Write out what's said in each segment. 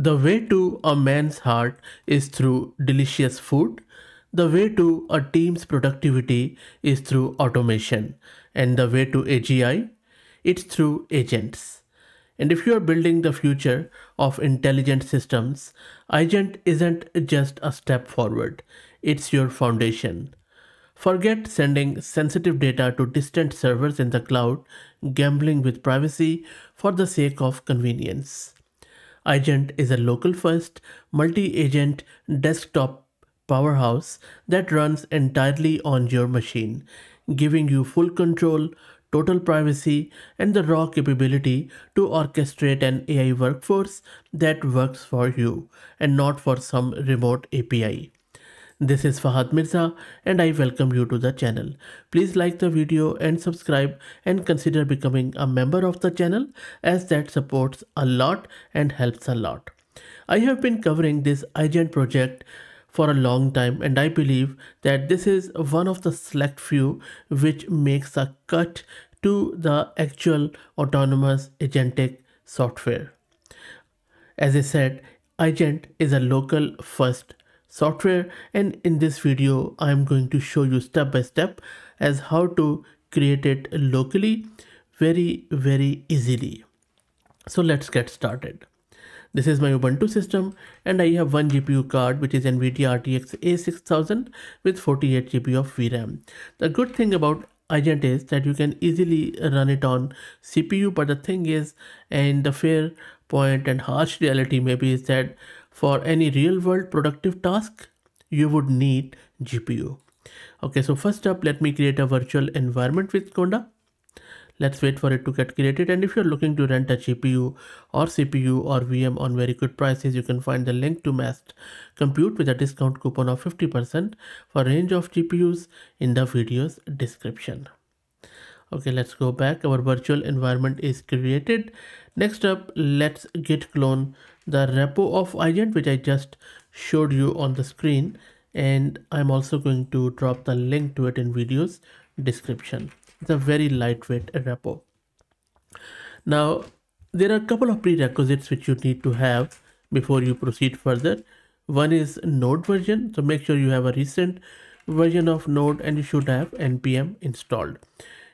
The way to a man's heart is through delicious food. The way to a team's productivity is through automation. And the way to AGI, it's through agents. And if you are building the future of intelligent systems, Eigent isn't just a step forward, it's your foundation. Forget sending sensitive data to distant servers in the cloud, gambling with privacy for the sake of convenience. Eigent is a local first, multi agent desktop powerhouse that runs entirely on your machine, giving you full control, total privacy, and the raw capability to orchestrate an AI workforce that works for you and not for some remote API. This is Fahd Mirza and I welcome you to the channel. Please like the video and subscribe and consider becoming a member of the channel as that supports a lot and helps a lot. I have been covering this Eigent project for a long time and I believe that this is one of the select few which makes a cut to the actual autonomous agentic software. As I said, Eigent is a local first software and in this video I'm going to show you step by step as how to create it locally very very easily. So let's get started. This is my Ubuntu system and I have one GPU card which is NVIDIA RTX A6000 with 48 GB of VRAM. The good thing about Eigent is that you can easily run it on CPU but the thing is and the fair point and harsh reality maybe is that for any real world productive task you would need GPU. Okay so first up let me create a virtual environment with Conda let's wait for it to get created and if you're looking to rent a GPU or CPU or VM on very good prices you can find the link to Massed Compute with a discount coupon of 50% for range of GPUs in the video's description. Okay, let's go back. Our virtual environment is created. Next up, let's git clone the repo of Eigent which I just showed you on the screen and I'm also going to drop the link to it in videos description. It's a very lightweight repo. Now, there are a couple of prerequisites which you need to have before you proceed further. One is node version. So make sure you have a recent version of node and you should have npm installed.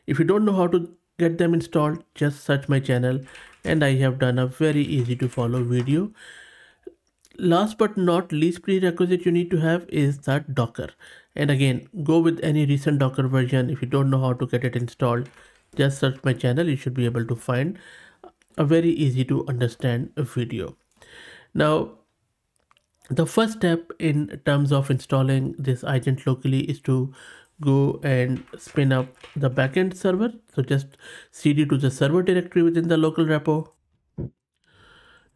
If you don't know how to get them installed, just search my channel and I have done a very easy to follow video. Last but not least prerequisite you need to have is that Docker. And again go with any recent docker version. If you don't know how to get it installed just search my channel. You should be able to find a very easy to understand video. Now the first step in terms of installing this Eigent locally is to go and spin up the backend server. So just cd to the server directory within the local repo.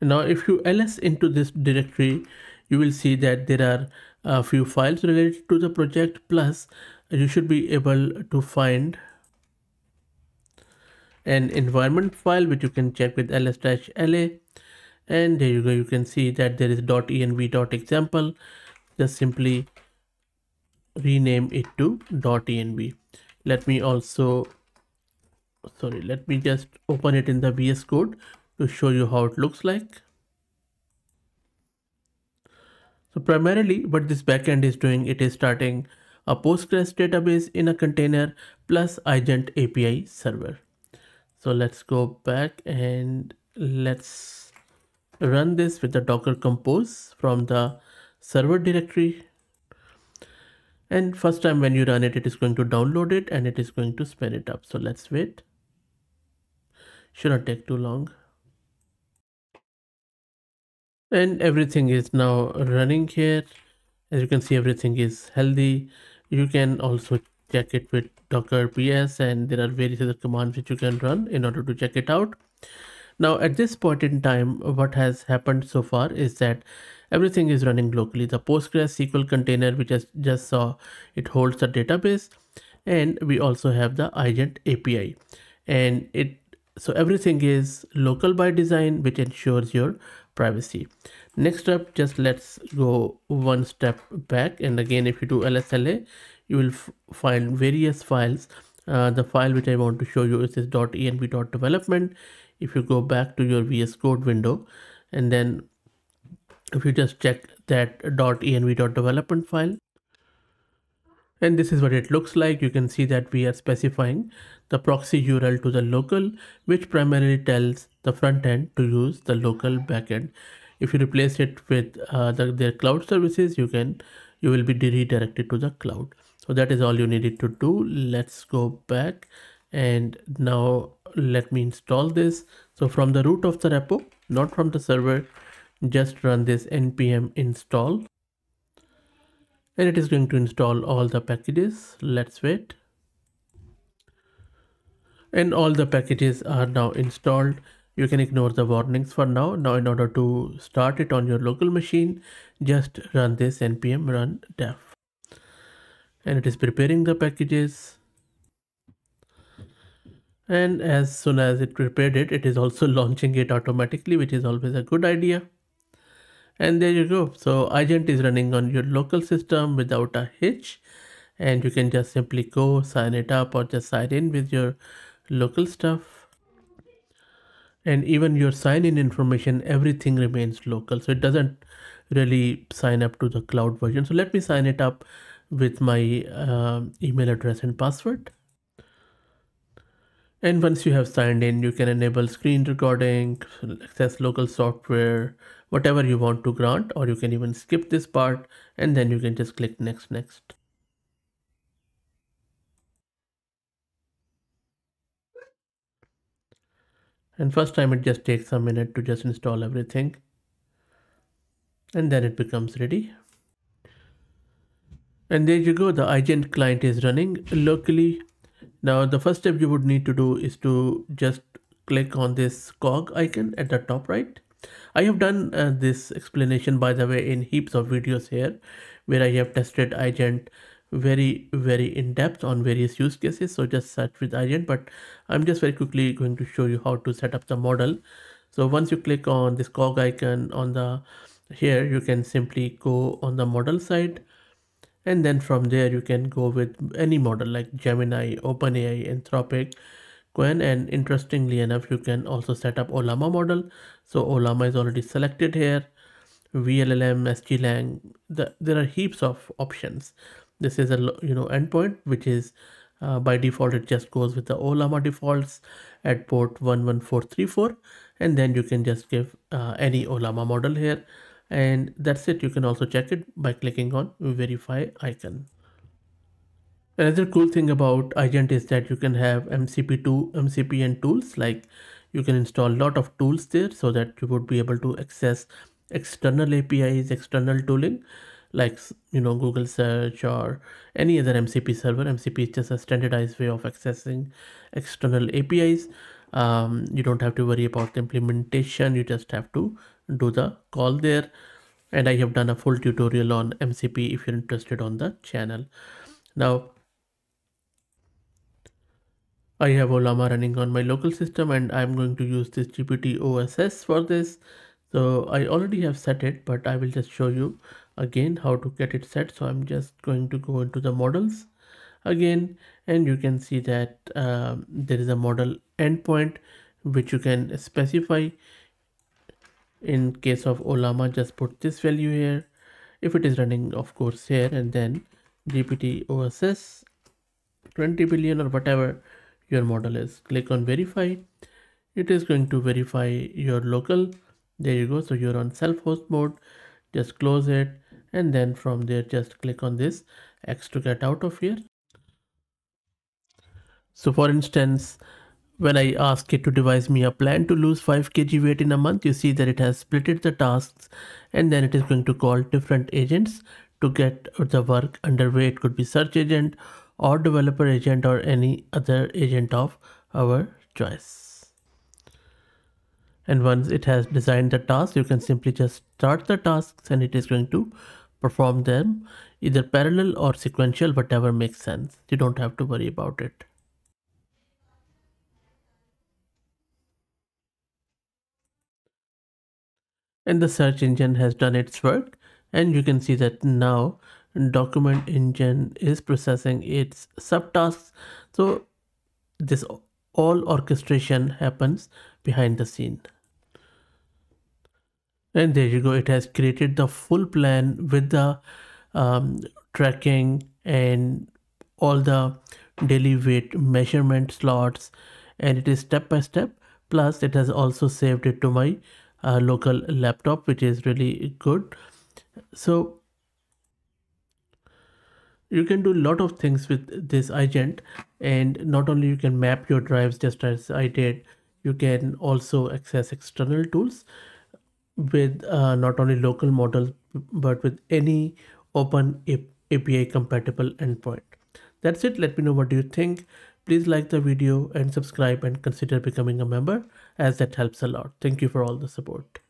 Now if you ls into this directory you will see that there are a few files related to the project. Plus you should be able to find an environment file which you can check with ls-la. And there you go. You can see that there is .env .example. Just simply rename it to .env let me also sorry let me just open it in the VS code to show you how it looks like so primarily what this backend is doing, it is starting a Postgres database in a container plus Eigent API server. So let's go back and let's run this with the Docker compose from the server directory. And first time when you run it, it is going to download it and it is going to spin it up. So let's wait. Should not take too long and everything is now running here as you can see everything is healthy you can also check it with docker ps and there are various other commands which you can run in order to check it out now at this point in time what has happened so far is that everything is running locally. The postgres sql container which I just saw it holds the database and we also have the Eigent API and it so everything is local by design which ensures your privacy. Next up just let's go one step back. And again if you do lsla you will find various files. Uh, the file which i want to show you is this .env .development. If you go back to your vs code window and then if you just check that .env.development file and this is what it looks like you can see that we are specifying the proxy url to the local which primarily tells the front end to use the local backend. If you replace it with uh, the, their cloud services you can you will be redirected to the cloud. So that is all you needed to do. Let's go back and now let me install this. So from the root of the repo not from the server just run this npm install. And it is going to install all the packages. Let's wait. And all the packages are now installed. You can ignore the warnings for now. Now in order to start it on your local machine just run this npm run dev. And it is preparing the packages. And as soon as it prepared it it is also launching it automatically which is always a good idea and there you go. So Eigent is running on your local system without a hitch. And you can just simply go sign it up or just sign in with your local stuff. And even your sign in information everything remains local. So it doesn't really sign up to the cloud version. So let me sign it up with my uh, email address and password. And once you have signed in, you can enable screen recording, access local software, whatever you want to grant, or you can even skip this part and then you can just click next, next. And first time it just takes a minute to just install everything. And then it becomes ready. And there you go, the Eigent client is running locally now the first step you would need to do is to just click on this cog icon at the top right. I have done uh, this explanation by the way in heaps of videos here where I have tested Eigent very very in depth on various use cases. So just search with Eigent but I'm just very quickly going to show you how to set up the model. So once you click on this cog icon on the here you can simply go on the model side. And then from there you can go with any model like Gemini, OpenAI, Anthropic, Qwen and interestingly enough you can also set up Ollama model. So Ollama is already selected here. VLLM, SGLang, the, there are heaps of options. This is a you know endpoint which is uh, by default it just goes with the Ollama defaults at port 11434 and then you can just give uh, any Ollama model here. And that's it. You can also check it by clicking on verify icon another cool thing about Eigent is that you can have mcp2 MCPN tools. Like you can install a lot of tools there so that you would be able to access external apis external tooling like you know google search or any other mcp server. Mcp is just a standardized way of accessing external apis um, you don't have to worry about the implementation. You just have to do the call there. And I have done a full tutorial on MCP if you're interested on the channel. Now I have Ollama running on my local system and I'm going to use this GPT OSS for this. So I already have set it, but I will just show you again how to get it set. So I'm just going to go into the models again, and you can see that um, there is a model endpoint which you can specify in case of Ollama just put this value here if it is running of course here and then GPT OSS 20 billion or whatever your model is. Click on verify. It is going to verify your local. There you go. So you're on self-host mode. Just close it. And then from there just click on this X to get out of here. So for instance when I ask it to devise me a plan to lose 5 kg weight in a month, you see that it has splitted the tasks. And then it is going to call different agents to get the work underway. It could be search agent or developer agent or any other agent of our choice. And once it has designed the task, you can simply just start the tasks and it is going to perform them either parallel or sequential, whatever makes sense. You don't have to worry about it. and the search engine has done its work and you can see that now document engine is processing its subtasks. So this all orchestration happens behind the scene. And there you go. It has created the full plan with the um, tracking and all the daily weight measurement slots. And it is step by step. Plus it has also saved it to my uh, local laptop which is really good. So you can do a lot of things with this Eigent and not only you can map your drives just as i did you can also access external tools with uh, not only local models but with any open api compatible endpoint. That's it. Let me know what you think. Please like the video and subscribe and consider becoming a member as that helps a lot. Thank you for all the support